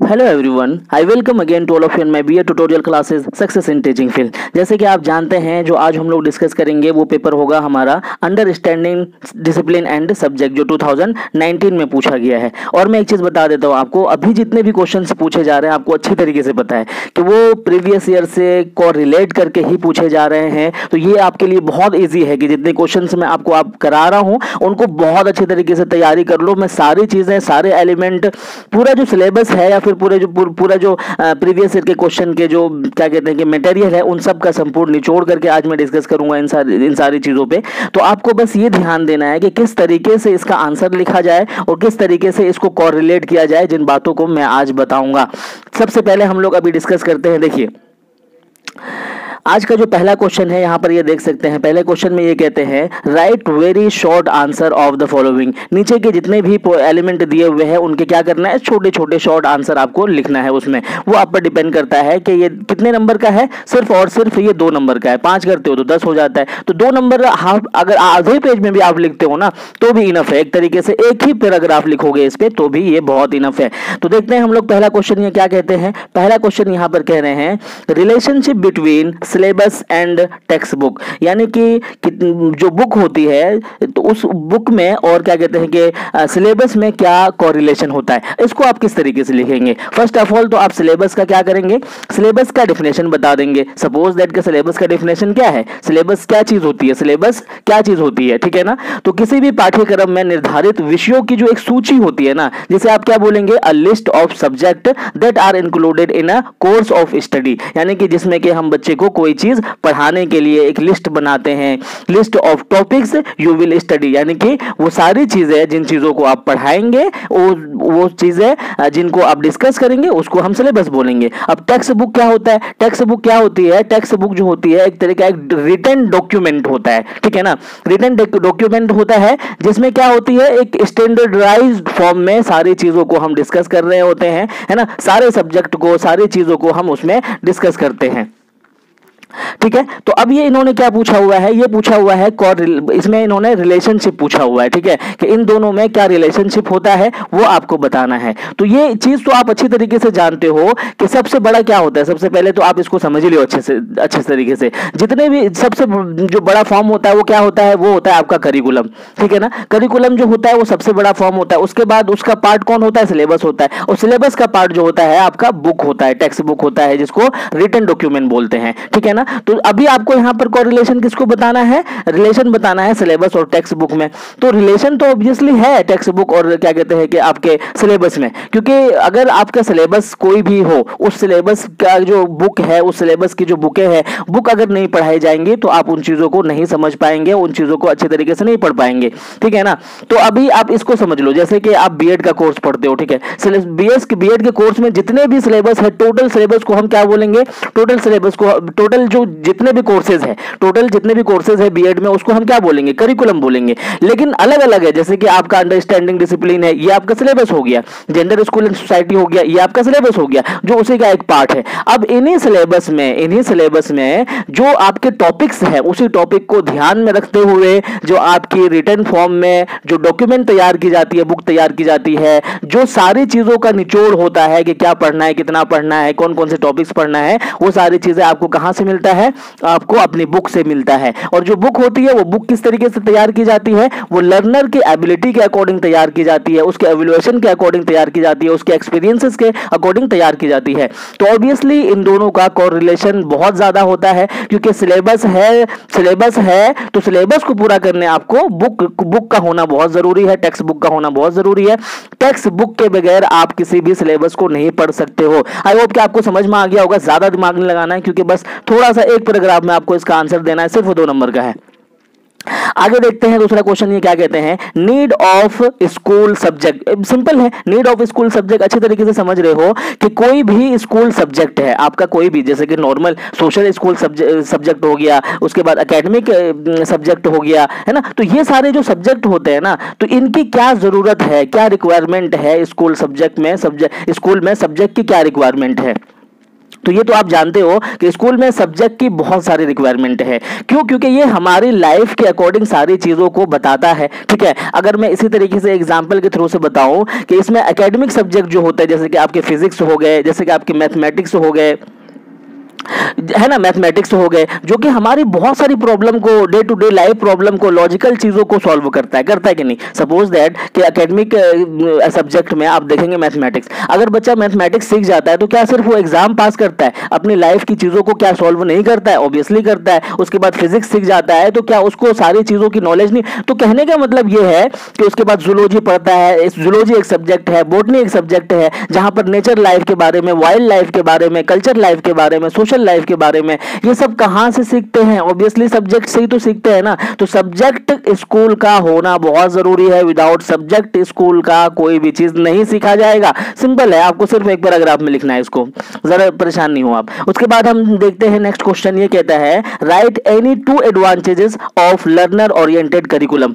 Hello everyone I welcome again to all of you my BA tutorial classes success in teaching field जैसे कि आप जानते हैं, जो आज हम लोग डिस्कस करेंगे, वो पेपर होगा हमारा अंडरस्टैंडिंग डिसिप्लिन एंड सब्जेक्ट जो 2019 में पूछा गया है। और मैं एक चीज़ बता देता हूँ आपको, अभी जितने भी क्वेश्चन पूछे जा रहे हैं, आपको अच्छी तरीके से पता है कि वो प्रीवियस ईयर से को रिलेट करके ही पूछे जा रहे हैं। तो ये आपके लिए बहुत ईजी है कि जितने क्वेश्चन मैं आपको आप करा रहा हूँ, उनको बहुत अच्छे तरीके से तैयारी कर लो। मैं सारी चीज़ें, सारे एलिमेंट पूरा जो सिलेबस है या फिर पूरे जो, पूरा जो प्रीवियस ईयर के क्वेश्चन के जो, क्या कहते हैं कि मटेरियल है, उन सब का संपूर्ण निचोड़ करके आज मैं डिस्कस करूँगा इन सारी इन सारी चीज़ों पे। तो आपको बस ये ध्यान देना है कि किस तरीके से इसका आंसर लिखा जाए और किस तरीके से इसको कॉरिलेट किया जाए जिन बातों को मैं आज बताऊँगा। सबसे पहले हम लोग अभी डिस्कस करते हैं, देखिए। आज का जो पहला क्वेश्चन है, यहाँ पर ये देख सकते हैं। पहले क्वेश्चन में ये कहते हैं write very short answer of the following नीचे के जितने भी एलिमेंट दिए हुए हैं, उनके क्या करना है? छोटे छोटे शॉर्ट आंसर आपको लिखना है उसमें। वो आप पर डिपेंड करता है कि ये कितने नंबर का है? सिर्फ़ और सिर्फ़ ये दो नंबर का है। पाँच करते हो तो दस हो जाता है। तो दो नंबर हाफ़ अगर आधे पेज में भी आप लिखते हो ना तो भी इनफ है। एक तरीके से एक ही पैराग्राफ लिखोगे इस पर तो भी ये बहुत इनफ है। तो देखते हैं हम लोग पहला क्वेश्चन ये क्या कहते हैं? पहला क्वेश्चन यहाँ पर कह रहे हैं relationship between syllabus and text book यानी कि, जो बुक होती है तो उस बुक में और क्या कहते हैं कि सिलेबस में क्या कोरिलेशन होता है इसको आप किस तरीके से लिखेंगे? फ़र्स्ट ऑफ़ ऑल तो आप सिलेबस का क्या करेंगे? सिलेबस का डिफिनेशन बता देंगे। सपोज़ दैट के सिलेबस का डिफिनेशन क्या है? सिलेबस क्या चीज़ होती है? सिलेबस क्या चीज़ होती है? ठीक है ना? तो किसी भी पाठ्यक्रम में निर्धारित विषयों की जो एक सूची होती है ना जिसे आप क्या बोलेंगे? A list of subject that are included in a course of study यानी कि जिसमें कि हम बच्चे को कोई चीज़ पढ़ाने के लिए एक लिस्ट बनाते हैं। List of topics you will study, यानी कि वो सारी चीज़ें जिन चीज़ों को आप पढ़ाएँगे, वो वो चीज़ें जिनको आप डिस्कस करेंगे, उसको हम सिलेबस बोलेंगे। अब टेक्स्ट बुक क्या होता है? टेक्स्ट बुक क्या होती है? टेक्स्ट बुक जो होती है, एक तरह का एक रिटर्न डॉक्यूमेंट होता है। ठीक है ना? रिटर्न डॉक्यूमेंट होता है, जिसमें क्या होती है? एक स्टैंडर्डाइज फॉर्म में सारी चीज़ों को हम डिस्कस कर रहे होते हैं, है ना? सारे सब्जेक्ट को, सारी चीज़ों को हम उसमें डिस्कस करते हैं। ठीक है? तो अब ये इन्होंने क्या पूछा हुआ है? ये पूछा हुआ है इसमें इन्होंने रिलेशनशिप पूछा हुआ है, ठीक है? कि इन दोनों में क्या रिलेशनशिप होता है, वो आपको बताना है। तो ये चीज़ तो आप अच्छी तरीके से जानते हो कि सबसे बड़ा क्या होता है? सबसे पहले तो आप इसको समझ लियो अच्छे से, अच्छे तरीके से। जितने भी, सबसे जो बड़ा फॉर्म होता है, वो क्या होता है? वो होता है आपका करिकुलम ठीक है ना? करिकुलम जो होता है, वो सबसे बड़ा फॉर्म होता है। उसके बाद उसका पार्ट कौन होता है? सिलेबस होता है। और सिलेबस का पार्ट जो होता है, आपका बुक होता है टेक्स्ट बुक होता है, जिसको रिटर्न डॉक्यूमेंट बोलते हैं, ठीक है ना? तो अभी आपको यहाँ पर कोरिलेशन किसको बताना है? रिलेशन बताना है सिलेबस और टेक्स्ट बुक में। तो रिलेशन तो ऑब्वियसली है टेक्स्ट बुक और क्या कहते हैं कि आपके सिलेबस में। क्योंकि अगर आपका सिलेबस कोई भी हो, उस सिलेबस का जो बुक है, उस सिलेबस की जो बुकें हैं बुक अगर नहीं पढ़ाई जाएँगी तो आप उन चीज़ों को नहीं समझ पाएँगे, उन चीज़ों को अच्छे तरीके से नहीं पढ़ पाएँगे। ठीक है ना? तो अभी आप इसको समझ लो, जैसे कि आप बीएड का कोर्स पढ़ते हो, ठीक है? बीएस बीएड के कोर्स में जितने भी सिलेबस है टोटल सिलेबस को हम क्या बोलेंगे? टोटल सिलेबस को टोटल जो जितने भी कोर्सेज है टोटल जितने भी कोर्सेज है बीएड में, उसको हम क्या बोलेंगे? करिकुलम बोलेंगे। लेकिन अलग अलग है, जैसे कि आपका अंडरस्टैंडिंग डिसिप्लिन है, ये आपका सिलेबस हो गया। जेंडर स्कूल एंड सोसाइटी हो गया, ये आपका सिलेबस हो गया, जो उसी का एक पार्ट है। अब इन्हीं सिलेबस में, इन्हीं सिलेबस में जो आपके टॉपिक्स है, उसी टॉपिक को ध्यान में रखते हुए, जो आपकी रिटर्न फॉर्म में जो डॉक्यूमेंट तैयार की जाती है बुक तैयार की जाती है, जो सारी चीज़ों का निचोड़ होता है कि क्या पढ़ना है, कितना पढ़ना है कौन कौन से टॉपिक्स पढ़ना है, वो सारी चीज़ें आपको कहाँ से मिलता है आपको अपनी बुक से मिलता है। और जो बुक होती है, वो बुक किस तरीके से तैयार की जाती है? वो लर्नर की एबिलिटी के अकॉर्डिंग तैयार की जाती है, उसके एवेल्युएशन के अकॉर्डिंग तैयार की जाती है, उसके एक्सपीरियंसेस के अकॉर्डिंग तैयार की जाती है। तो ऑब्वियसली इन दोनों का कोरिलेशन बहुत ज़्यादा होता है, क्योंकि सिलेबस है सिलेबस है तो सिलेबस को पूरा करने आपको बुक बुक का होना बहुत ज़रूरी है टेक्स्ट बुक का होना बहुत ज़रूरी है। टेक्स्ट बुक के बगैर आप किसी भी सिलेबस को नहीं पढ़ सकते हो। आई होप कि आपको समझ में आ गया होगा, ज़्यादा दिमाग नहीं लगाना है, क्योंकि बस थोड़ा सा एक पैराग्राफ में आपको इसका आंसर देना है, सिर्फ़ दो नंबर का है। आगे देखते हैं, दूसरा क्वेश्चन ये क्या कहते हैं? Need of school subject simple है नीड ऑफ़ स्कूल सब्जेक्ट अच्छे तरीके से समझ रहे हो कि कोई भी स्कूल सब्जेक्ट है, आपका कोई भी, जैसे कि नॉर्मल सोशल स्कूल सब्जेक्ट हो गया, उसके बाद एकेडमिक सब्जेक्ट हो गया, है ना? तो ये सारे जो सब्जेक्ट होते हैं ना तो इनकी क्या ज़रूरत है, क्या रिक्वायरमेंट है स्कूल सब्जेक्ट में सब्जेक्ट स्कूल में सब्जेक्ट की क्या रिक्वायरमेंट है? तो ये तो आप जानते हो कि स्कूल में सब्जेक्ट की बहुत सारी रिक्वायरमेंट है। क्यों? क्योंकि ये हमारी लाइफ के अकॉर्डिंग सारी चीज़ों को बताता है। ठीक है? अगर मैं इसी तरीके से एग्ज़ाम्पल के थ्रू से बताऊँ कि इसमें एकेडमिक सब्जेक्ट जो होता है, जैसे कि आपके फिजिक्स हो गए, जैसे कि आपके मैथमेटिक्स हो गए है ना मैथमेटिक्स हो गए, जो कि हमारी बहुत सारी प्रॉब्लम को day to day life problem को लॉजिकल चीज़ों को सॉल्व करता है करता है कि नहीं? सपोज़ दैट कि एकेडमिक सब्जेक्ट में आप देखेंगे मैथमेटिक्स अगर बच्चा मैथमेटिक्स सीख जाता है तो क्या सिर्फ़ वो एग्ज़ाम पास करता है? अपनी लाइफ की चीज़ों को क्या सॉल्व नहीं करता है? ऑब्वियसली करता है। उसके बाद फिजिक्स सीख जाता है तो क्या उसको सारी चीज़ों की नॉलेज नहीं? तो कहने का मतलब ये है कि उसके बाद जूलॉजी पढ़ता है। जूलॉजी एक सब्जेक्ट है बोटनी एक सब्जेक्ट है, जहाँ पर नेचर लाइफ के बारे में वाइल्ड लाइफ के बारे में कल्चर लाइफ के बारे में सोशल सोशल लाइफ के बारे में। ये सब कहाँ से सीखते हैं? ऑब्वियसली सब्जेक्ट से ही तो सीखते हैं ना। तो सब्जेक्ट स्कूल का होना बहुत ज़रूरी है। विदाउट सब्जेक्ट स्कूल का कोई भी चीज़ नहीं सीखा जाएगा। सिंपल है। आपको सिर्फ़ एक पैराग्राफ में लिखना है इसको। जरा परेशान नहीं हो आप। उसके बाद हम देखते हैं नेक्स्ट क्वेश्चन ये कहता है write any two advantages of learner oriented curriculum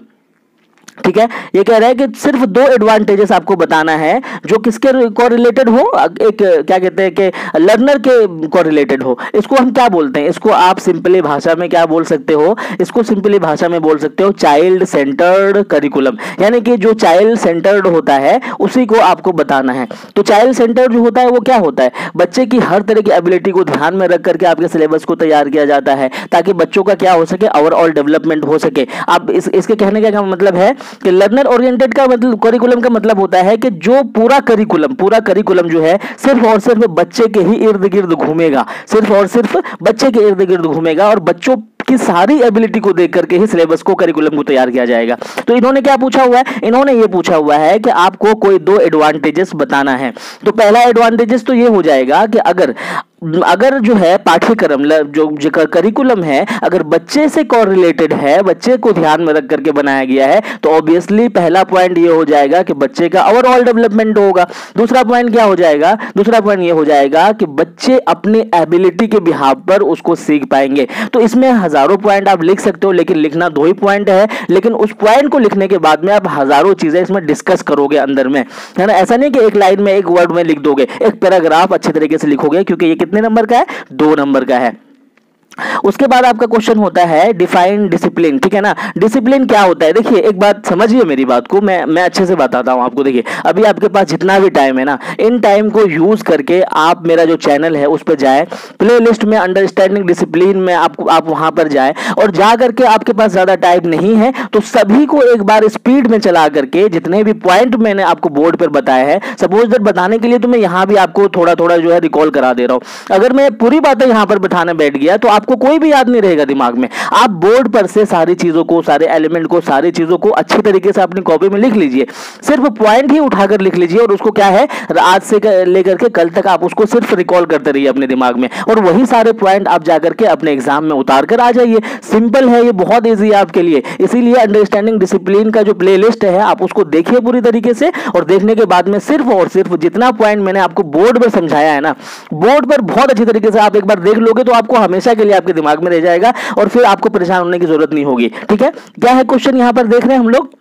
ठीक है? ये कह रहा है कि सिर्फ़ दो एडवांटेजेस आपको बताना है जो किसके को रिलेटेड हो? एक क्या कहते हैं कि लर्नर के को रिलेटेड हो। इसको हम क्या बोलते हैं? इसको आप सिंपली भाषा में क्या बोल सकते हो? इसको सिंपली भाषा में बोल सकते हो चाइल्ड सेंटर्ड करिकुलम यानी कि जो चाइल्ड सेंटर्ड होता है उसी को आपको बताना है। तो चाइल्ड सेंटर्ड जो होता है वो क्या होता है? बच्चे की हर तरह की एबिलिटी को ध्यान में रख करके आपके सिलेबस को तैयार किया जाता है ताकि बच्चों का क्या हो सके? ओवरऑल डेवलपमेंट हो सके। आप इस, इसके कहने का क्या मतलब है? कि लर्नर ओरिएंटेड का मतलब करिकुलम का मतलब होता है कि जो पूरा करिकुलम पूरा करिकुलम जो है, सिर्फ़ और सिर्फ़ बच्चे के ही इर्द गिर्द घूमेगा। सिर्फ़ और सिर्फ़ बच्चे के इर्द गिर्द घूमेगा और बच्चों की सारी एबिलिटी को देख करके ही सिलेबस को करिकुलम को तैयार किया जाएगा। तो इन्होंने क्या पूछा हुआ है? इन्होंने ये पूछा हुआ है कि आपको कोई दो एडवांटेजेस बताना है। तो पहला एडवांटेजेस तो ये हो जाएगा कि अगर अगर जो है पाठ्यक्रम जो करिकुलम है, अगर बच्चे से कौन रिलेटेड है, बच्चे को ध्यान में रख करके बनाया गया है तो ऑब्वियसली पहला पॉइंट ये हो जाएगा कि बच्चे का ओवरऑल डेवलपमेंट होगा। दूसरा पॉइंट क्या हो जाएगा? दूसरा पॉइंट ये हो जाएगा कि बच्चे अपने एबिलिटी के बिहाव पर उसको सीख पाएँगे। तो इसमें हज़ारों पॉइंट आप लिख सकते हो, लेकिन लिखना दो ही पॉइंट है, लेकिन उस पॉइंट को लिखने के बाद में आप हज़ारों चीज़ें इसमें डिस्कस करोगे अंदर में। है ना? ऐसा नहीं कि एक लाइन में, एक वर्ड में लिख दोगे, एक पैराग्राफ अच्छे तरीके से लिखोगे, क्योंकि ये कितने नंबर का है? दो नंबर का है। उसके बाद आपका क्वेश्चन होता है डिफाइन डिसिप्लिन ठीक है ना? डिसिप्लिन क्या होता है? देखिए, एक बात समझिए मेरी बात को, मैं मैं अच्छे से बताता हूँ आपको, देखिए, अभी आपके पास जितना भी टाइम है ना, इन टाइम को यूज़ करके आप मेरा जो चैनल है, उस पर जाए। प्ले लिस्ट में अंडरस्टैंडिंग डिसिप्लिन में आपको आप वहाँ पर जाए और जा करके आपके पास ज़्यादा टाइम नहीं है तो सभी को एक बार स्पीड में चला करके, जितने भी पॉइंट मैंने आपको बोर्ड पर बताया है सपोज़ दैट बताने के लिए तो मैं यहाँ भी आपको थोड़ा थोड़ा जो है रिकॉल करा दे रहा हूँ। अगर मैं पूरी बातें यहाँ पर बिठाने बैठ गया तो आपको कोई भी याद नहीं रहेगा दिमाग में। आप बोर्ड पर से सारी चीज़ों को, सारे एलिमेंट को, सारी चीज़ों को अच्छी तरीके से अपनी कॉपी में लिख लीजिए। सिर्फ़ पॉइंट ही उठाकर लिख लीजिए और उसको क्या है, आज से लेकर के कल तक आप उसको सिर्फ़ रिकॉल करते रहिए अपने दिमाग में। और वही सारे पॉइंट आप जाकर के अपने एग्ज़ाम में उतार कर आ जाइए। सिंपल है ये, बहुत ईजी है आपके लिए। इसीलिए अंडरस्टैंडिंग डिसिप्लिन का जो प्ले है, आप उसको देखिए पूरी तरीके से और देखने के बाद में सिर्फ़ और सिर्फ़ जितना पॉइंट मैंने आपको बोर्ड पर समझाया है ना बोर्ड पर बहुत अच्छी तरीके से आप एक बार देख लोगे तो आपको हमेशा के आपके दिमाग दिमाग में रह जाएगा और फिर आपको परेशान होने की ज़रूरत नहीं होगी। ठीक है? क्या है क्वेश्चन यहाँ पर देख रहे हैं हम लोग?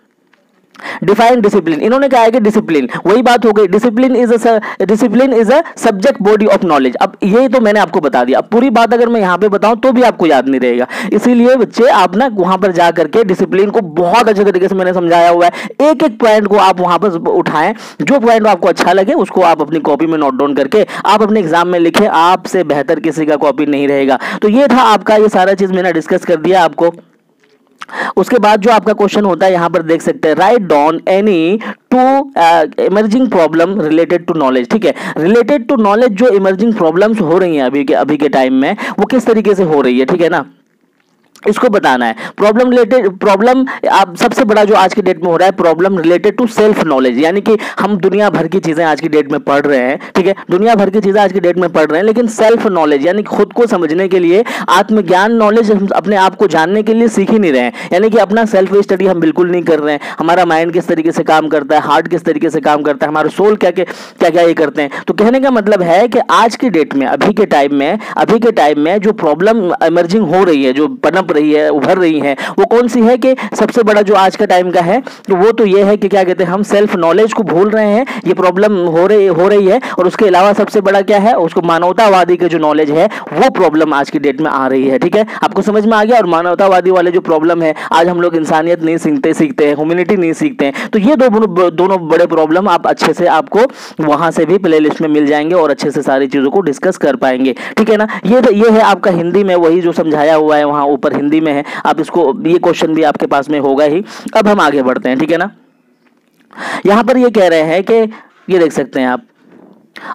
डिफाइन डिसिप्लिन इन्होंने कहा है कि डिसिप्लिन वही बात हो गई। Discipline is discipline is a subject body of knowledge अब ये तो मैंने आपको बता दिया। अब पूरी बात अगर मैं यहाँ पे बताऊँ तो भी आपको याद नहीं रहेगा। इसीलिए बच्चे, आप ना वहाँ पर जा करके डिसिप्लिन को बहुत अच्छे तरीके से मैंने समझाया हुआ है। एक एक पॉइंट को आप वहाँ पर उठाएँ। जो पॉइंट आपको अच्छा लगे, उसको आप अपनी कॉपी में नोट डाउन करके, आप अपने एग्ज़ाम में लिखे। आपसे बेहतर किसी का कॉपी नहीं रहेगा। तो ये था आपका, ये सारा चीज़ मैंने डिस्कस कर दिया आपको। उसके बाद जो आपका क्वेश्चन होता है, यहाँ पर देख सकते हैं। Write down any two emerging problem related to knowledge ठीक है? रिलेटेड टू नॉलेज जो इमर्जिंग प्रॉब्लम्स हो रही हैं अभी के अभी के टाइम में, वो किस तरीके से हो रही है, ठीक है ना? इसको बताना है। प्रॉब्लम रिलेटेड प्रॉब्लम आप सबसे बड़ा जो आज की डेट में हो रहा है problem related to self knowledge यानी कि हम दुनिया भर की चीज़ें आज की डेट में पढ़ रहे हैं, ठीक है? दुनिया भर की चीज़ें आज की डेट में पढ़ रहे हैं, लेकिन सेल्फ नॉलेज यानी खुद को समझने के लिए, आत्मज्ञान नॉलेज हम अपने आप को जानने के लिए सीख ही नहीं रहे हैं। यानी कि अपना सेल्फ स्टडी हम बिल्कुल नहीं कर रहे हैं। हमारा माइंड किस तरीके से काम करता है हार्ट किस तरीके से काम करता है, हमारा सोल क्या क्या क्या ये करते हैं। तो कहने का मतलब है कि आज की डेट में, अभी के टाइम में, अभी के टाइम में जो प्रॉब्लम इमर्जिंग हो रही है, जो पनप पनप रही है, उभर रही है। वो कौन सी है कि सबसे बड़ा जो आज का टाइम का है तो वो तो ये है कि क्या कहते हैं, हम सेल्फ नॉलेज को भूल रहे हैं, ये प्रॉब्लम हो रही हो रही है, और उसके अलावा सबसे बड़ा क्या है, उसको मानवतावादी के जो नॉलेज है, वो प्रॉब्लम आज की डेट में आ रही है, ठीक है? आपको समझ में आ गया? और मानवतावादी वाले जो प्रॉब्लम है, आज हम लोग इंसानियत नहीं सीखते सीखते हैं ह्यूमिनिटी नहीं सीखते हैं। तो ये दो दोनों बड़े प्रॉब्लम आप अच्छे से आपको वहाँ से भी प्ले लिस्ट में मिल जाएँगे और अच्छे से सारी चीज़ों को डिस्कस कर पाएँगे, ठीक है ना? ये ये है आपका हिंदी में वही जो समझाया हुआ है, वहाँ ऊपर हिंदी में है। आप इसको, ये क्वेश्चन भी आपके पास में होगा ही। अब हम आगे बढ़ते हैं, ठीक है ना? यहाँ पर ये कह रहे हैं कि, ये देख सकते हैं आप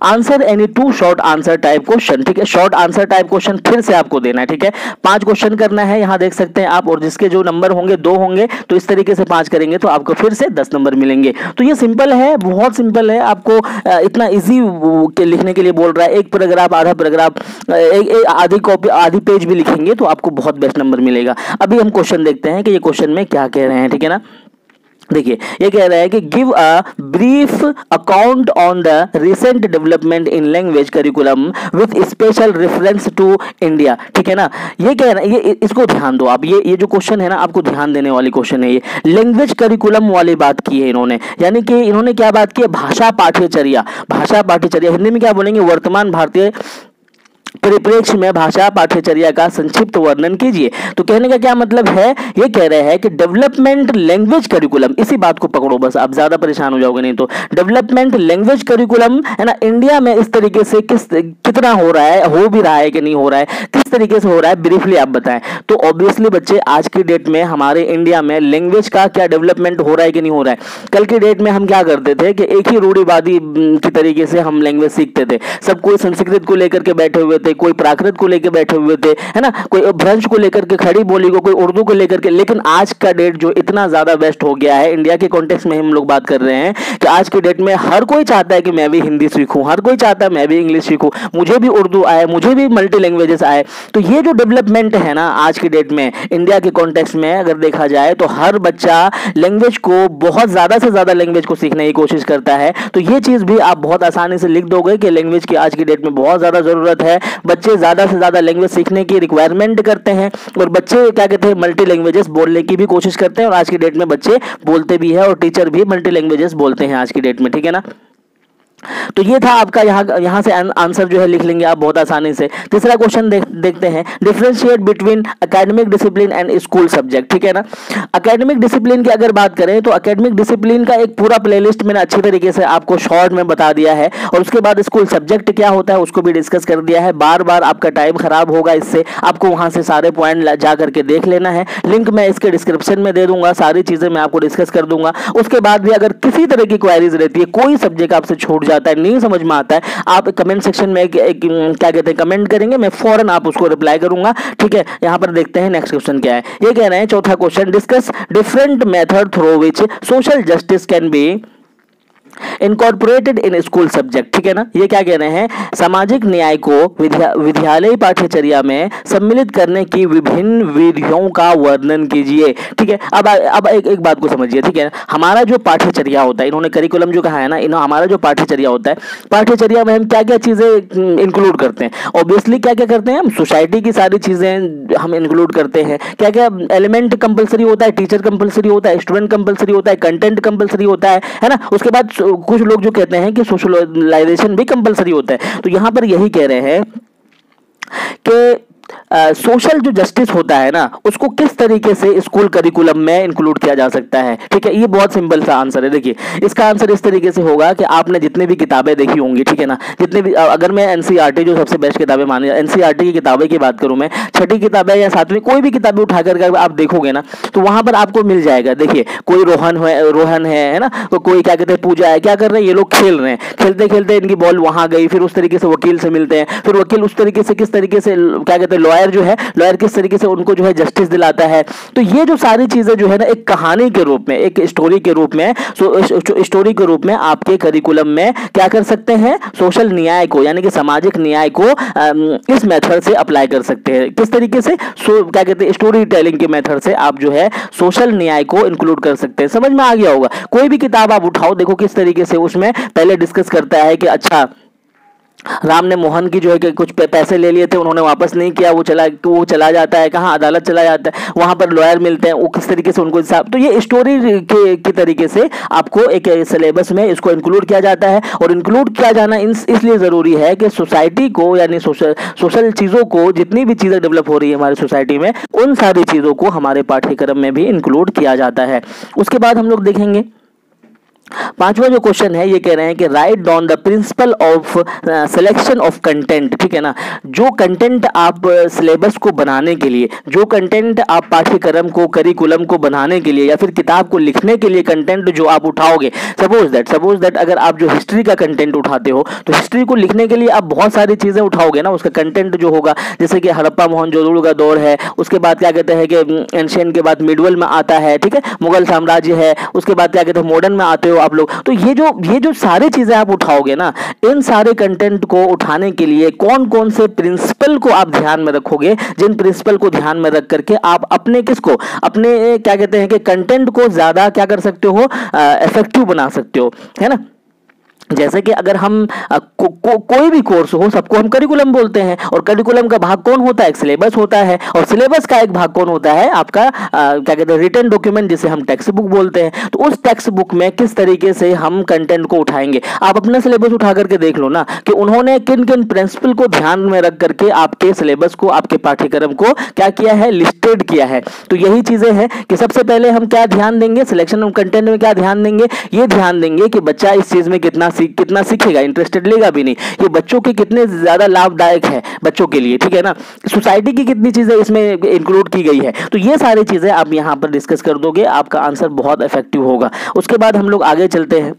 answer any two short answer type question ठीक है? शॉर्ट आंसर टाइप क्वेश्चन फिर से आपको देना है, ठीक है? पाँच क्वेश्चन करना है, यहाँ देख सकते हैं आप, और जिसके जो नंबर होंगे, दो होंगे तो इस तरीके से पाँच करेंगे तो आपको फिर से दस नंबर मिलेंगे। तो ये सिंपल है, बहुत सिंपल है, आपको इतना इजी के लिखने के लिए बोल रहा है। एक पैराग्राफ आधा पैराग्राफ आधी कॉपी आधी पेज भी लिखेंगे तो आपको बहुत बेस्ट नंबर मिलेगा। अभी हम क्वेश्चन देखते हैं कि ये क्वेश्चन में क्या कह रहे हैं, ठीक है ना? देखिए, ये कह रहा है कि give a brief account on the recent development in language curriculum with special reference to India ठीक है ना? ये कह रहा है, ये, इसको ध्यान दो आप। ये ये जो क्वेश्चन है ना, आपको ध्यान देने वाली क्वेश्चन है ये। लैंग्वेज करिकुलम वाली बात की है इन्होंने। यानी कि इन्होंने क्या बात की भाषा पाठ्यचर्या। भाषा पाठ्यचर्या, हिंदी में क्या बोलेंगे? वर्तमान भारतीय परिप्रेक्ष्य में भाषा पाठ्यचर्या का संक्षिप्त वर्णन कीजिए। तो कहने का क्या मतलब है? ये कह रहे हैं कि डेवलपमेंट लैंग्वेज करिकुलम इसी बात को पकड़ो बस, आप ज़्यादा परेशान हो जाओगे नहीं तो। डेवलपमेंट लैंग्वेज करिकुलम है ना इंडिया में इस तरीके से किस, कितना हो रहा है, हो भी रहा है कि नहीं हो रहा है, किस तरीके से हो रहा है ब्रीफली आप बताएँ। तो ऑब्वियसली बच्चे, आज की डेट में हमारे इंडिया में लैंग्वेज का क्या डेवलपमेंट हो रहा है कि नहीं हो रहा है? कल की डेट में हम क्या करते थे कि एक ही रूढ़ीवादी की तरीके से हम लैंग्वेज सीखते थे। सब कोई संस्कृत को लेकर के बैठे हुए थे, कोई प्राकृत को लेकर बैठे हुए थे, है ना? कोई भ्रंश को लेकर के खड़ी बोली को, कोई उर्दू को लेकर के, लेकिन आज का डेट जो इतना ज़्यादा बेस्ट हो गया है इंडिया के कॉन्टेक्स्ट में हम लोग बात कर रहे हैं कि आज के डेट में हर कोई चाहता है कि मैं भी हिंदी सीखूं, हर कोई चाहता है मैं भी इंग्लिश सीखूं, मुझे भी उर्दू आए, मुझे भी मल्टी लैंग्वेजेस आए। तो ये जो डेवलपमेंट है ना आज के डेट में इंडिया के कॉन्टेक्स्ट में अगर देखा जाए तो हर बच्चा लैंग्वेज को बहुत ज़्यादा से ज़्यादा लैंग्वेज को सीखने की कोशिश करता है। तो ये चीज़ भी आप बहुत आसानी से लिख दोगे कि लैंग्वेज की आज की डेट में बहुत ज़्यादा ज़रूरत है बच्चे ज़्यादा से ज़्यादा लैंग्वेज सीखने की रिक्वायरमेंट करते हैं और बच्चे क्या कहते हैं मल्टी लैंग्वेजेस बोलने की भी कोशिश करते हैं और आज की डेट में बच्चे बोलते भी है और टीचर भी मल्टी लैंग्वेजेस बोलते हैं आज की डेट में, ठीक है ना? तो ये था आपका यहाँ यहाँ से आंसर जो है लिख लेंगे आप बहुत आसानी से। तीसरा क्वेश्चन देख, देखते हैं। Differentiate between academic discipline and school subject ठीक है ना? अकेडमिक डिसिप्लिन की अगर बात करें तो अकेडमिक डिसिप्लिन का एक पूरा प्लेलिस्ट मैंने अच्छी तरीके से आपको शॉर्ट में बता दिया है। और उसके बाद स्कूल सब्जेक्ट क्या होता है उसको भी डिस्कस कर दिया है। बार बार आपका टाइम खराब होगा इससे। आपको वहाँ से सारे पॉइंट जा करके देख लेना है। लिंक मैं इसके डिस्क्रिप्शन में दे दूँगा। सारी चीज़ें मैं आपको डिस्कस कर दूँगा। उसके बाद भी अगर किसी तरह की क्वारीज रहती है कोई सब्जेक्ट आपसे छूट जाता है, नहीं समझ में आता है। आप कमेंट सेक्शन में क्या कहते हैं कमेंट करेंगे, मैं फ़ौरन आप उसको रिप्लाई करूँगा। ठीक है, यहाँ पर देखते हैं नेक्स्ट क्वेश्चन क्या है। ये कह रहे हैं, चौथा question discuss different method through which social justice can be incorporated in school subject ठीक है ना? ये क्या कह रहे हैं? सामाजिक न्याय को विद्या, विद्यालय पाठ्यचर्या में सम्मिलित करने की विभिन्न विधियों का वर्णन कीजिए ठीक है? अब अब एक, एक बात को समझिए ठीक है? हमारा जो पाठ्यचर्या होता है इन्होंने करिकुलम जो कहा है ना इन्होंने हमारा जो पाठ्यचर्या होता है पाठ्यचर्या में हम क्या क्या चीज़ें इंक्लूड करते हैं? ऑब्वियसली क्या क्या करते हैं हम? सोसाइटी की सारी चीज़ें हम इंक्लूड करते हैं। क्या क्या एलिमेंट कंपलसरी होता है? टीचर कंपलसरी होता है? स्टूडेंट कंपलसरी होता है? कंटेंट कंपलसरी होता है है ना? उसके बाद कुछ लोग जो कहते हैं कि सोशलाइजेशन भी कंपलसरी होता है। तो यहाँ पर यही कह रहे हैं कि सोशल जो जस्टिस होता है ना, उसको किस तरीके से स्कूल करिकुलम में इंक्लूड किया जा सकता है? ठीक है, ये बहुत सिंपल सा आंसर है। देखिए, इसका आंसर इस तरीके से होगा कि आपने जितने भी किताबें देखी होंगी, ठीक है ना, जितने भी अगर मैं एनसीईआरटी जो सबसे बेस्ट किताबें मानी एनसीईआरटी की किताबें की बात करूँ मैं, छठी किताबें या सातवीं, कोई भी किताबें उठा कर आप देखोगे ना तो वहाँ पर आपको मिल जाएगा। देखिए, कोई रोहन है रोहन है है ना तो कोई क्या कहते हैं, पूजा है, क्या कर रहे हैं, ये लोग खेल रहे हैं। खेलते खेलते इनकी बॉल वहाँ गई, फिर उस तरीके से वकील से मिलते हैं, फिर वकील उस तरीके से, किस तरीके से, क्या कहते हैं लॉयर जो है लॉयर किस तरीके से उनको जो है जस्टिस दिलाता है। तो ये जो सारी चीज़ें जो है ना, एक कहानी के रूप में, एक स्टोरी के रूप में स्टोरी के रूप में आपके करिकुलम में क्या कर सकते हैं? सोशल न्याय को, यानी कि सामाजिक न्याय को इस मेथड से अप्लाई कर सकते हैं। किस तरीके से? सो क्या कहते हैं? स्टोरी टेलिंग के मेथड से आप जो है सोशल न्याय को इंक्लूड कर सकते हैं। समझ में आ गया होगा। कोई भी किताब आप उठाओ, देखो किस तरीके से उसमें पहले डिस्कस करता है कि अच्छा राम ने मोहन की जो है कि कुछ पैसे ले लिए थे, उन्होंने वापस नहीं किया, वो चला वो चला जाता है, कहाँ? अदालत चला जाता है, वहाँ पर लॉयर मिलते हैं, वो किस तरीके से उनको हिसाब तो ये स्टोरी के, की तरीके से आपको एक सिलेबस में इसको इंक्लूड किया जाता है और इंक्लूड किया जाना इसलिए ज़रूरी है कि सोसाइटी को, यानी सोशल सोशल चीज़ों को, जितनी भी चीज़ें डेवलप हो रही है हमारी सोसाइटी में, उन सारी चीज़ों को हमारे पाठ्यक्रम में भी इंक्लूड किया जाता है। उसके बाद हम लोग देखेंगे पांचवा जो क्वेश्चन है ये कह रहे हैं कि write down the principle of selection of content ठीक है ना? जो कंटेंट आप सिलेबस uh, को बनाने के लिए जो कंटेंट आप पाठ्यक्रम को करिकुलम को बनाने के लिए या फिर किताब को लिखने के लिए कंटेंट जो आप उठाओगे सपोज़ दैट सपोज़ दैट अगर आप जो हिस्ट्री का कंटेंट उठाते हो तो हिस्ट्री को लिखने के लिए आप बहुत सारी चीज़ें उठाओगे ना उसका कंटेंट जो होगा जैसे कि हड़प्पा मोहनजोदड़ो का दौर है उसके बाद क्या कहते हैं कि एंशियन mm, के बाद मिडवल में आता है ठीक है? मुगल साम्राज्य है उसके बाद क्या कहते हैं मॉडर्न में आते हो आप लोग। तो ये जो ये जो सारे चीज़ें आप उठाओगे ना, इन सारे कंटेंट को उठाने के लिए कौन कौन से प्रिंसिपल को आप ध्यान में रखोगे, जिन प्रिंसिपल को ध्यान में रख करके आप अपने किसको, अपने, क्या कहते हैं कि कंटेंट को ज़्यादा क्या कर सकते हो इफ़ेक्टिव बना सकते हो, है ना? जैसे कि अगर हम को, को, कोई भी कोर्स हो सबको हम करिकुलम बोलते हैं और करिकुलम का भाग कौन होता है? एक सिलेबस होता है और सिलेबस का एक भाग कौन होता है? आपका क्या कहते हैं रिटर्न डॉक्यूमेंट जिसे हम टेक्स्ट बुक बोलते हैं। तो उस टेक्स्ट बुक में किस तरीके से हम कंटेंट को उठाएँगे? आप अपना सिलेबस उठा करके देख लो ना कि उन्होंने किन किन प्रिंसिपल को ध्यान में रख करके आपके सिलेबस को आपके पाठ्यक्रम को क्या किया है? लिस्टेड किया है। तो यही चीज़ें हैं कि सबसे पहले हम क्या ध्यान देंगे? सिलेक्शन ऑफ़ कंटेंट में क्या ध्यान देंगे? ये ध्यान देंगे कि बच्चा इस चीज़ में कितना सीख कितना सीखेगा इंटरेस्टेड लेगा भी नहीं। ये बच्चों के कितने ज़्यादा लाभदायक है बच्चों के लिए, ठीक है ना? सोसाइटी की कितनी चीज़ें इसमें इंक्लूड की गई है? तो ये सारी चीज़ें आप यहाँ पर डिस्कस कर दोगे, आपका आंसर बहुत इफ़ेक्टिव होगा। उसके बाद हम लोग आगे चलते हैं।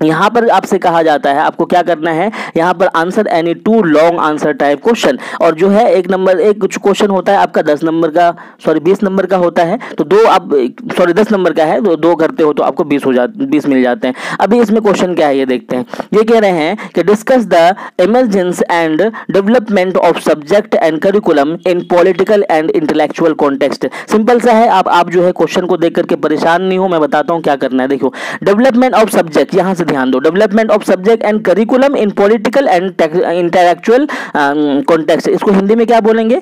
यहाँ पर आपसे कहा जाता है, आपको क्या करना है? यहाँ पर answer any two long answer type question और जो है, एक नंबर एक कुछ क्वेश्चन होता है, आपका दस नंबर का सॉरी बीस नंबर का होता है तो दो आप सॉरी दस नंबर का है तो दो करते हो तो आपको बीस हो जा, बीस मिल जाते हैं। अभी इसमें क्वेश्चन क्या है, ये देखते हैं। ये कह रहे हैं कि discuss the emergence and development of subject and curriculum in political and intellectual context simple सा है, आप आप जो है क्वेश्चन को देख करके परेशान नहीं हो, मैं बताता हूँ क्या करना है। देखो डेवलपमेंट ऑफ़ सब्जेक्ट यहाँ से ध्यान दो। Development of subject and curriculum in political and intellectual context इसको हिंदी में क्या बोलेंगे?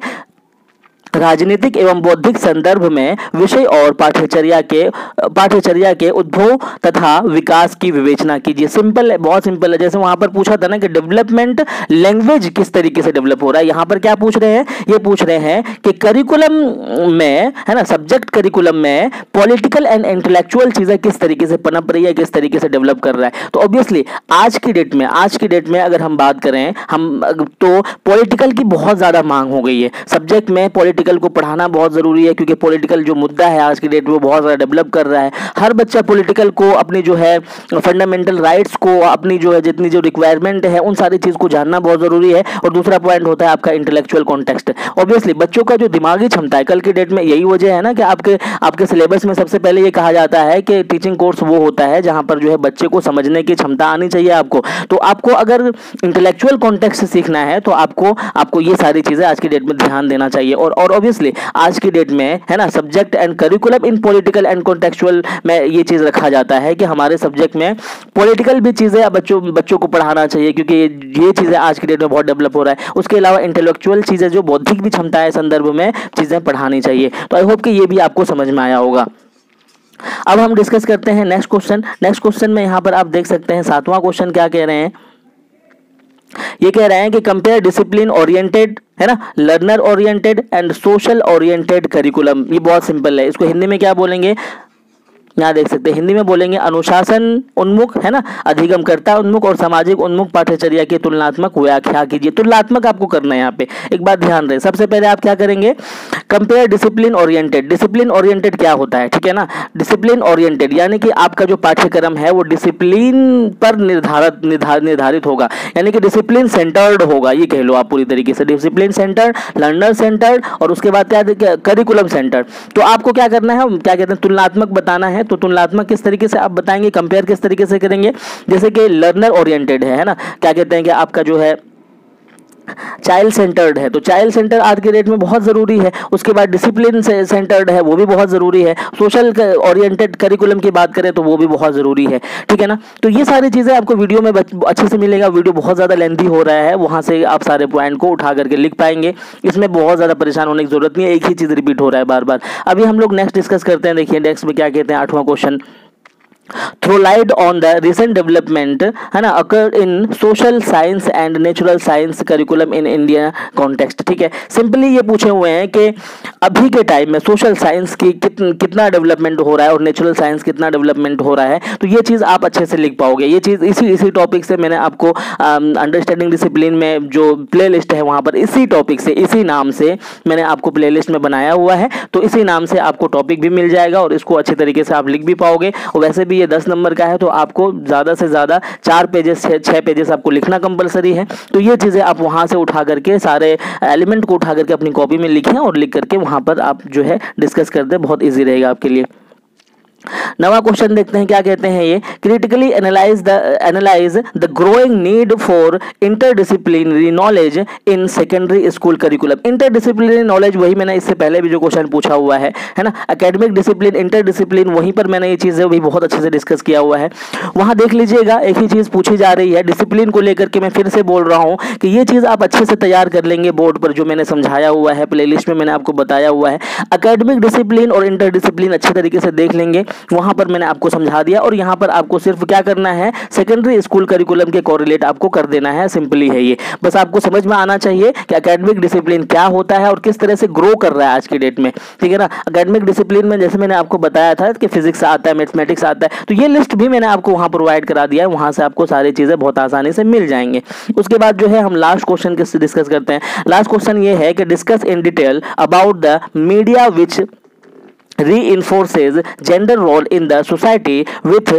राजनीतिक एवं बौद्धिक संदर्भ में विषय और पाठ्यचर्या के पाठ्यचर्या के उद्भव तथा विकास की विवेचना कीजिए। सिंपल है, बहुत सिंपल है। जैसे वहाँ पर पूछा था ना कि डेवलपमेंट लैंग्वेज किस तरीके से डेवलप हो रहा है, यहाँ पर क्या पूछ रहे हैं? ये पूछ रहे हैं कि करिकुलम में, है ना सब्जेक्ट करिकुलम में पॉलिटिकल एंड इंटेलेक्चुअल चीज़ें किस तरीके से पनप रही है, किस तरीके से डेवलप कर रहा है। तो ऑब्वियसली आज की डेट में, आज की डेट में अगर हम बात करें, हम तो पॉलिटिकल की बहुत ज़्यादा मांग हो गई है। सब्जेक्ट में पॉलिटिकल पॉलिटिकल को पढ़ाना बहुत ज़रूरी है, क्योंकि पॉलिटिकल जो मुद्दा है आज की डेट में बहुत ज़्यादा डेवलप कर रहा है। हर बच्चा पॉलिटिकल को अपनी जो है फंडामेंटल राइट्स को, अपनी जो है जितनी जो रिक्वायरमेंट है, उन सारी चीज़ को जानना बहुत ज़रूरी है। और दूसरा पॉइंट होता है आपका इंटेलेक्चुअल कॉन्टेक्स्ट ऑब्वियसली बच्चों का जो दिमागी क्षमता है, कल की डेट में यही वजह है ना कि आपके आपके सिलेबस में सबसे पहले ये कहा जाता है कि टीचिंग कोर्स वो होता है जहाँ पर जो है बच्चे को समझने की क्षमता आनी चाहिए आपको। तो आपको अगर इंटेलेक्चुअल कॉन्टेक्स्ट सीखना है तो आपको आपको ये सारी चीज़ें आज की डेट में ध्यान देना चाहिए। और और ऑब्वियसली आज की डेट में, है ना subject and curriculum in political and contextual में ये चीज़ रखा जाता है कि हमारे सब्जेक्ट में पॉलिटिकल भी चीज़ें बच्चों बच्चों को पढ़ाना चाहिए क्योंकि ये चीज़ें आज की डेट में बहुत डेवलप हो रहा है। उसके अलावा इंटेलेक्चुअल चीज़ें जो बौद्धिक भी क्षमता है संदर्भ में, चीज़ें पढ़ानी चाहिए। तो आई होप कि ये भी आपको समझ में आया होगा। अब हम डिस्कस करते हैं नेक्स्ट क्वेश्चन नेक्स्ट क्वेश्चन में यहाँ पर आप देख सकते हैं सातवां क्वेश्चन क्या कह रहे हैं? ये कह रहे हैं कि कंपेयर डिसिप्लिन ओरिएंटेड है ना? Learner oriented and social oriented curriculum ये बहुत सिंपल है। इसको हिंदी में क्या बोलेंगे? यहाँ देख सकते हैं। हिंदी में बोलेंगे अनुशासन उन्मुख, है ना? अधिगम करता उन्मुख और सामाजिक उन्मुख पाठ्यचर्या की तुलनात्मक व्याख्या कीजिए। तुलनात्मक आपको करना है यहाँ पे। एक बात ध्यान रहे। सबसे पहले आप क्या करेंगे? Compare discipline oriented discipline oriented क्या होता है? ठीक है ना? डिसिप्लिन ओरिएंटेड यानी कि आपका जो पाठ्यक्रम है वो डिसिप्लिन पर निर्धारित निर्धारित होगा। यानी कि डिसिप्लिन सेंटर्ड होगा। ये कह लो आप पूरी तरीके से। डिसिप्लिन सेंटर लर्नर सेंटर्ड और उसके बाद क्या करिकुलम सेंटर तो आपको क्या करना है? क्या कहते हैं? तुलनात्मक बताना है। तो तुलनात्मक किस तरीके से आप बताएँगे कंपेयर किस तरीके से करेंगे? जैसे कि लर्नर ओरिएंटेड है है ना? क्या कहते हैं कि आपका जो है चाइल्ड सेंटर्ड है। तो चाइल्ड सेंटर आज के डेट में बहुत ज़रूरी है। उसके बाद डिसिप्लिन सेंटर्ड है, वो भी बहुत ज़रूरी है। सोशल ओरिएंटेड करिकुलम की बात करें तो वो भी बहुत ज़रूरी है। ठीक है ना? तो ये सारी चीज़ें आपको वीडियो में अच्छे से मिलेगा। वीडियो बहुत ज़्यादा लेंथी हो रहा है। वहाँ से आप सारे पॉइंट को उठा करके लिख पाएँगे। इसमें बहुत ज़्यादा परेशान होने की ज़रूरत नहीं है। एक ही चीज़ रिपीट हो रहा है बार बार अभी हम लोग नेक्स्ट डिस्कस करते हैं। देखिए नेक्स्ट में क्या कहते हैं? आठवां question throw light on the recent development है ना occur in social science and natural science curriculum in India context ठीक है? सिंपली ये पूछे हुए हैं कि अभी के टाइम में सोशल साइंस की कित, कितना डेवलपमेंट हो रहा है और नेचुरल साइंस कितना डेवलपमेंट हो रहा है? तो ये चीज़ आप अच्छे से लिख पाओगे। ये चीज़ इसी इसी टॉपिक से मैंने आपको अंडरस्टैंडिंग डिसिप्लिन में जो प्ले लिस्ट है वहाँ पर इसी टॉपिक से इसी नाम से मैंने आपको प्ले लिस्ट में बनाया हुआ है। तो इसी नाम से आपको टॉपिक भी मिल जाएगा और इसको अच्छे तरीके से आप लिख भी पाओगे। और वैसे भी ये दस नंबर का है तो आपको ज़्यादा से ज़्यादा चार पेजेस छः पेजेस आपको लिखना कंपलसरी है। तो ये चीज़ें आप वहाँ से उठा करके, सारे एलिमेंट को उठा करके अपनी कॉपी में लिखें और लिख करके वहाँ पर आप जो है डिस्कस कर दें, बहुत ईजी रहेगा आपके लिए। नवा क्वेश्चन देखते हैं, क्या कहते हैं ये? Critically analyse the analyse the growing need for interdisciplinary knowledge in secondary school curriculum interdisciplinary knowledge वही मैंने इससे पहले भी जो क्वेश्चन पूछा हुआ है है ना? एकेडमिक डिसिप्लिन इंटरडिसिप्लिन वहीं पर मैंने ये चीज़ें भी बहुत अच्छे से डिस्कस किया हुआ है। वहाँ देख लीजिएगा, एक ही चीज़ पूछी जा रही है डिसिप्लिन को लेकर के मैं फिर से बोल रहा हूँ कि ये चीज़ आप अच्छे से तैयार कर लेंगे बोर्ड पर, जो मैंने समझाया हुआ है प्ले में मैंने आपको बताया हुआ है। अकेडमिक डिसिप्लिन और इंटरडिसिप्लिन अच्छे तरीके से देख लेंगे। वहाँ पर मैंने आपको समझा दिया और यहाँ पर आपको सिर्फ़ क्या करना है सेकेंडरी स्कूल करिकुलम के कोरिलेट आपको कर देना है सिंपली है ये। बस आपको समझ में आना चाहिए कि अकेडमिक डिसिप्लिन क्या होता है और किस तरह से ग्रो कर रहा है आज की डेट में। ठीक है ना? अकेडमिक डिसिप्लिन में जैसे मैंने आपको बताया था कि फिजिक्स आता है मैथमेटिक्स आता है तो ये लिस्ट भी मैंने आपको वहाँ प्रोवाइड करा दिया है, वहाँ से आपको सारी चीज़ें बहुत आसानी से मिल जाएँगे। उसके बाद जो है हम लास्ट क्वेश्चन डिस्कस करते हैं। लास्ट क्वेश्चन ये है कि discuss in detail about the media which reinforces gender role in the society with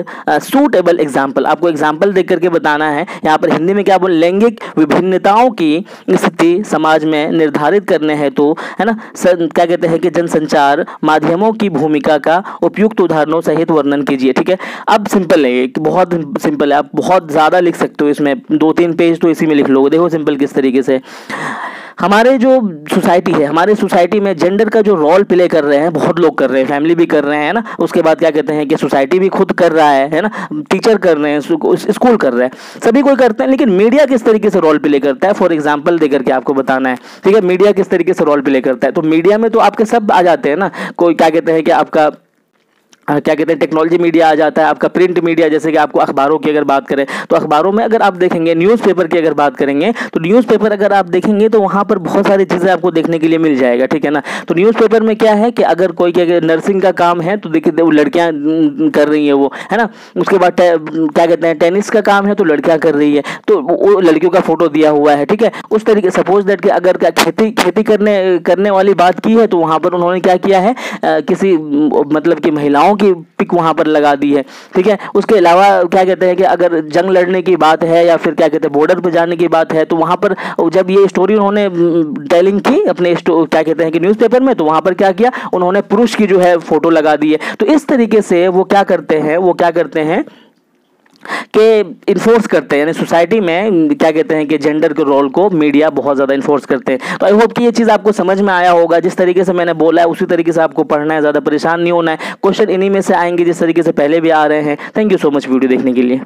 suitable example आपको एग्ज़ाम्पल देख करके बताना है। यहाँ पर हिंदी में क्या बोल लैंगिक विभिन्नताओं की स्थिति समाज में निर्धारित करने हेतु तो, है ना? सर, क्या कहते हैं कि जनसंचार माध्यमों की भूमिका का उपयुक्त उदाहरणों सहित वर्णन कीजिए ठीक है? अब सिंपल है बहुत सिंपल है। आप बहुत ज़्यादा लिख सकते हो इसमें। दो तीन पेज तो इसी में लिख लोगे। देखो सिंपल किस तरीके से। हमारे जो सोसाइटी है, हमारे सोसाइटी में जेंडर का जो रोल प्ले कर रहे हैं, बहुत लोग कर रहे हैं, फैमिली भी कर रहे हैं ना? उसके बाद क्या कहते हैं कि सोसाइटी भी खुद कर रहा है है ना? टीचर कर रहे हैं स्कूल कर रहे हैं। सभी कोई करते हैं, लेकिन मीडिया किस तरीके से रोल प्ले करता है? फॉर एग्ज़ाम्पल देकर के आपको बताना है, ठीक है? मीडिया किस तरीके से रोल प्ले करता है? तो मीडिया में तो आपके सब आ जाते हैं ना? कोई क्या कहते हैं कि आपका क्या कहते हैं टेक्नोलॉजी मीडिया आ जाता है, आपका प्रिंट मीडिया जैसे कि आपको अखबारों की अगर बात करें तो अखबारों में अगर आप देखेंगे न्यूज़पेपर की अगर बात करेंगे तो न्यूज़पेपर अगर आप देखेंगे तो वहाँ पर बहुत सारी चीज़ें आपको देखने के लिए मिल जाएगा, ठीक है ना? तो न्यूज़पेपर में क्या है कि अगर कोई क्या नर्सिंग का काम है तो देखिए, वो लड़कियाँ कर रही हैं वो, है ना? उसके बाद क्या कहते हैं टेनिस का काम है तो लड़कियाँ कर रही है तो वो लड़कियों का फ़ोटो दिया हुआ है, ठीक है? उस तरीके सपोज़ दैट कि अगर खेती खेती करने करने वाली बात की है तो वहाँ पर उन्होंने क्या किया है किसी मतलब कि महिलाओं की पिक वहाँ पर लगा दी है। ठीक है? उसके अलावा क्या कहते हैं कि अगर जंग लड़ने की बात है या फिर क्या कहते हैं बॉर्डर पर जाने की बात है तो वहाँ पर जब ये स्टोरी उन्होंने टेलिंग की अपने क्या कहते हैं कि न्यूज़पेपर में तो वहाँ पर क्या किया? उन्होंने पुरुष की जो है फ़ोटो लगा दी है। तो इस तरीके से वो क्या करते हैं, वो क्या करते हैं के इन्फोर्स करते हैं। यानी सोसाइटी में, क्या कहते हैं कि जेंडर के रोल को मीडिया बहुत ज़्यादा इन्फोर्स करते हैं। तो आई होप कि ये चीज़ आपको समझ में आया होगा। जिस तरीके से मैंने बोला है, उसी तरीके से आपको पढ़ना है, ज़्यादा परेशान नहीं होना है। क्वेश्चन इन्हीं में से आएँगे जिस तरीके से पहले भी आ रहे हैं। Thank you so much video देखने के लिए।